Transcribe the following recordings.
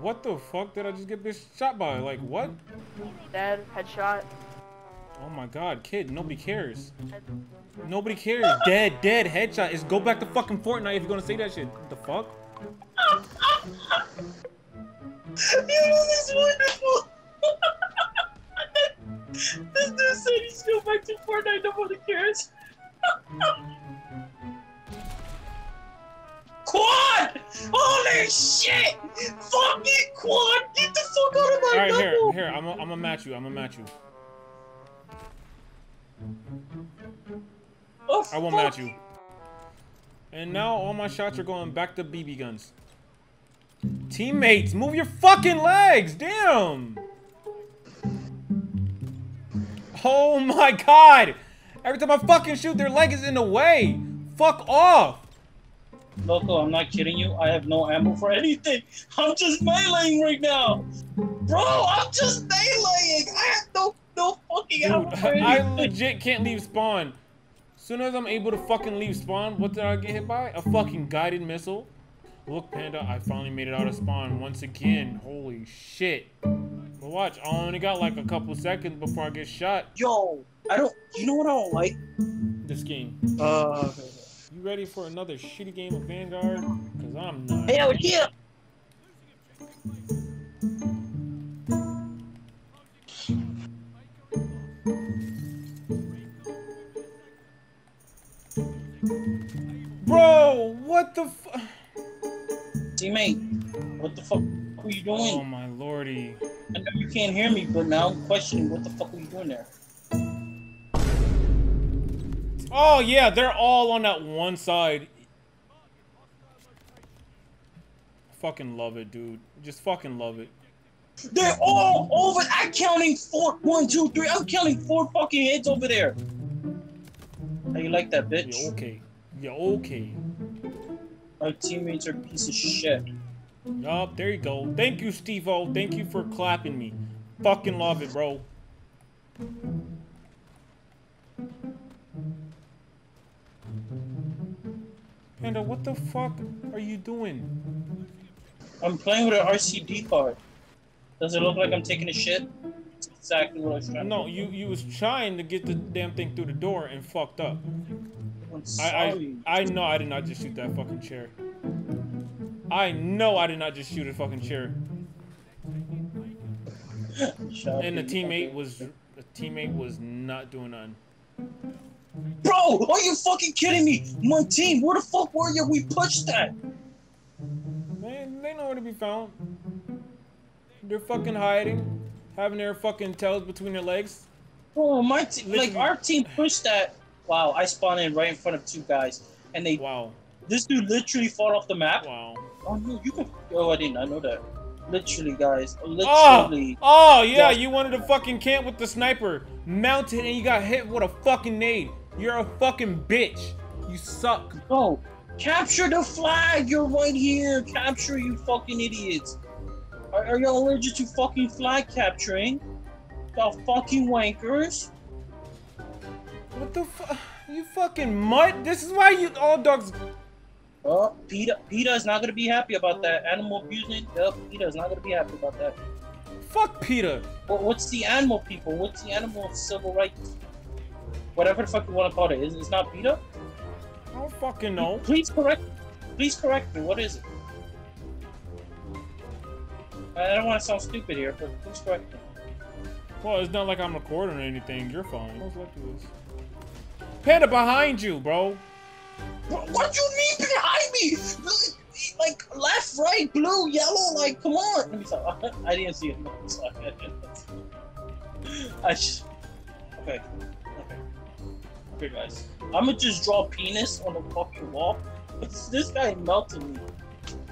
What the fuck did I just get bitch shot by? Like, what? Dead, headshot. Oh my god, kid, nobody cares. Nobody cares. Dead, dead, headshot. Is go back to fucking Fortnite if you're gonna say that shit. What the fuck? you know this is wonderful. this dude said he's go back to Fortnite, nobody cares. Quad! Holy shit! Fucking quad! Get the fuck out of my Alright, here, here, I'm gonna match you, I'm gonna match you. Oh, I won't match you. And now all my shots are going back to BB guns. Teammates, move your fucking legs! Damn! Oh my god! Every time I fucking shoot, their leg is in the way! Fuck off! Loco, I'm not kidding you. I have no ammo for anything. I'm just meleeing right now. Bro, I'm just meleeing. I have no no fucking ammo Dude, for I legit can't leave spawn. Soon as I'm able to fucking leave spawn, what did I get hit by? A fucking guided missile. Look, Panda, I finally made it out of spawn once again. Holy shit. But watch, I only got like a couple seconds before I get shot. Yo, I don't. You know what I don't like? This game. Uh, You ready for another shitty game of Vanguard? Cause I'm not. hell yeah. Bro, what the fu- Teammate, what the fuck were you doing? Oh my lordy. I know you can't hear me, but now I'm questioning what the fuck were you doing there? Oh yeah, they're all on that one side. Fucking love it, dude. Just fucking love it. They're all over. I'm counting four. One, two, three. I'm counting four fucking heads over there. How you like that, bitch? Yeah, okay. Yeah, okay. My teammates are a piece of shit. Yup, there you go. Thank you, Steve-O. Thank you for clapping me. Fucking love it, bro. Panda, what the fuck are you doing? I'm playing with an RCD card. Does it look like I'm taking a shit? That's exactly what I was trying No, to do. you you was trying to get the damn thing through the door and fucked up. I'm I sorry. I I know I did not just shoot that fucking chair. I know I did not just shoot a fucking chair. And the teammate was the teammate was not doing nothing. Bro, are you fucking kidding me? My team, where the fuck were you? We pushed that. Man, they know where to be found. They're fucking hiding, having their fucking tails between their legs. Oh, my team, like our team pushed that. Wow, I spawned in right in front of two guys, and they. Wow, This dude literally fought off the map. wow. Oh no, you can. Oh, I didn't. I know that. Literally, guys. Oh, Literally. oh yeah, Yes. you wanted to fucking camp with the sniper, mounted, and you got hit with a fucking nade. You're a fucking bitch. You suck. Bro, capture the flag. You're right here. Capture you fucking idiots. Are, are y'all allergic to fucking flag capturing? Y'all fucking wankers. What the fuck? You fucking mutt. This is why you all dogs. Oh, PETA, PETA is not gonna be happy about that. Animal abusing. Yep, PETA is not gonna be happy about that. Fuck Peter. What, what's the animal people? What's the animal civil rights? Whatever the fuck you want to call it. Is it's not PETA? I don't fucking know. Please correct. Please correct me. What is it? I don't want to sound stupid here, but please correct me. Well, it's not like I'm recording or anything. You're fine. Most likely is. Panda behind you, bro. What, what do you mean behind me? Like left, right, blue, yellow. Like, come on. Let me stop. I didn't see it. I'm sorry. I just. Okay. Guys. I'm gonna just draw penis on the fucking wall. This guy melted me.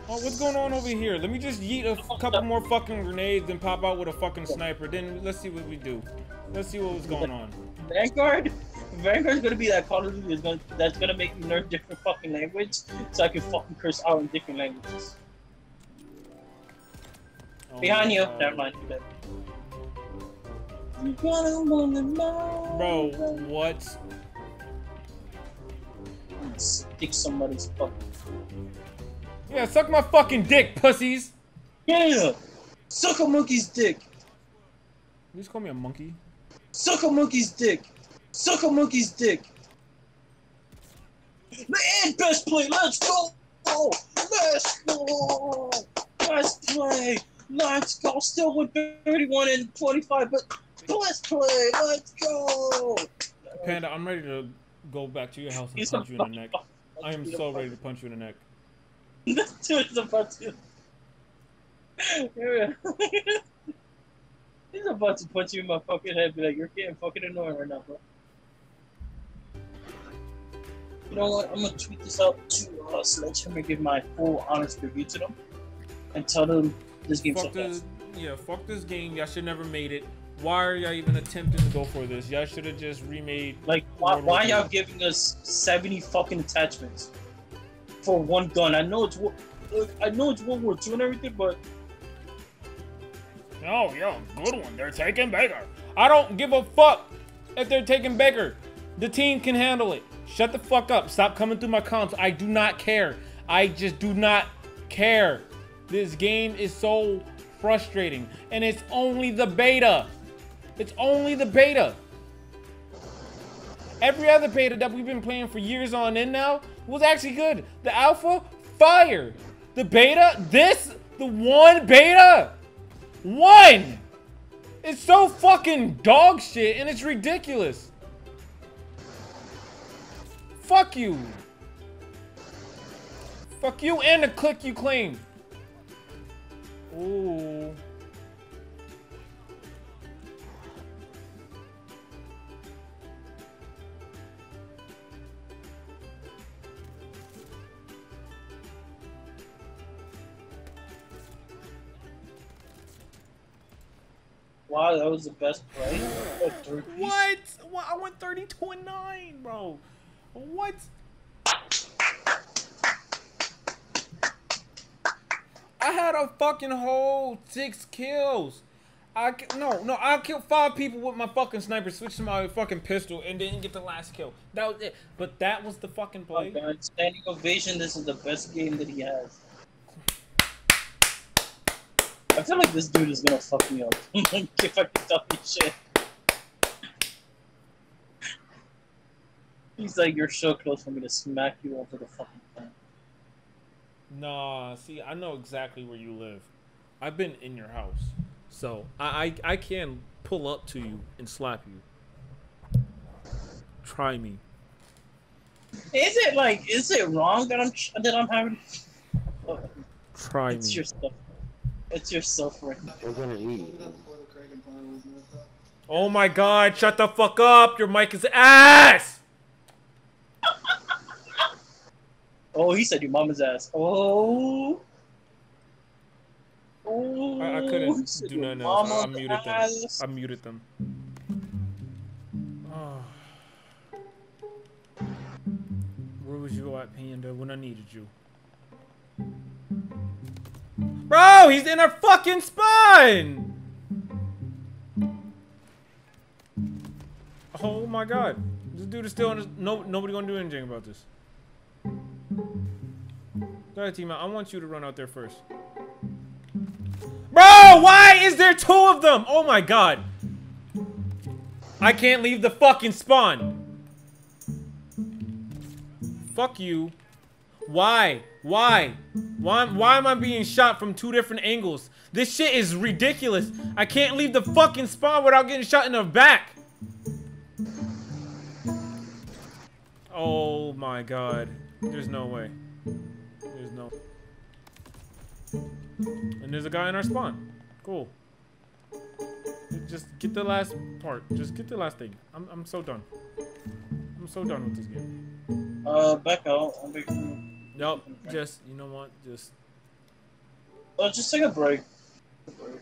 Oh, what's going on over here? Let me just yeet a couple more fucking grenades and pop out with a fucking sniper. Then let's see what we do. Let's see what was going on. Vanguard. Vanguard's gonna be that Call of Duty is gonna, that's gonna make me learn different fucking language, so I can fucking curse out in different languages. Oh Behind you. Never mind. Too bad. You gotta wanna know. Bro, what? Stick somebody's fuck. Yeah, suck my fucking dick, pussies. Yeah. Suck a monkey's dick. You just call me a monkey. Suck a monkey's dick. Suck a monkey's dick. And best play. Let's go. Let's go. Best play. Let's go. Still with 31 and 25, but let's play. Let's go. Panda, I'm ready to go back to your house and He's punch you in the neck. I am so ready to punch you in the neck. Dude's about to. He's about to punch you in my fucking head. Be like, you're getting fucking annoying right now, bro. You know what? I'm gonna tweet this out to uh, Sledgehammer, give my full honest review to them, and tell them this game Fuck this, yeah, fuck this game. Y'all should never made it. Why are y'all even attempting to go for this? Y'all should have just remade. Like, why, why y'all giving us 70 fucking attachments for one gun? I know it's I know it's World War II and everything, but Oh, yo, good one. They're taking Baker. I don't give a fuck if they're taking Baker. The team can handle it. Shut the fuck up. Stop coming through my comps. I do not care. I just do not care. This game is so frustrating. And it's only the beta. It's only the beta. Every other beta that we've been playing for years on end now was actually good. The alpha, fire. The beta, this, the one beta, one. It's so fucking dog shit and it's ridiculous. Fuck you. Fuck you and the click you claim. Ooh. Wow, that was the best play. What. What? I went 32 and 9, bro. What? I had a fucking whole six kills. I no no I killed five people with my fucking sniper, switched to my fucking pistol, and didn't get the last kill. That was it. But that was the fucking Oh, play. God. Standing ovation. This is the best game that he has. I feel like this dude is gonna fuck me up. if I can talk this shit. He's like, you're so close for me to smack you over the fucking thing. Nah, see, I know exactly where you live. I've been in your house, so I I, I can pull up to you and slap you. Try me. Is it like, is it wrong that I'm that I'm having? Oh, Try it's me. your stuff. It's your suffering. We're gonna eat. Oh my god, shut the fuck up! Your mic is ass! Oh, he said your mama's ass. Oh. Oh. I, I couldn't oh, do your nothing else. I, I mama's muted them. I muted them. Oh. Where was you at, Panda, when I needed you? He's in our fucking spawn! Oh my god. This dude is still on his... No, nobody gonna do anything about this. Team. I want you to run out there first. Bro, why is there two of them? Oh my god. I can't leave the fucking spawn. Fuck you. Why? Why? Why, why am I being shot from two different angles? This shit is ridiculous. I can't leave the fucking spawn without getting shot in the back. Oh my god. There's no way. There's no. And there's a guy in our spawn. Cool. Just get the last part. Just get the last thing. I'm, I'm so done. I'm so done with this game. Uh, back out. Nope. Just, you know what? Just. Oh, just take a break. Take a break.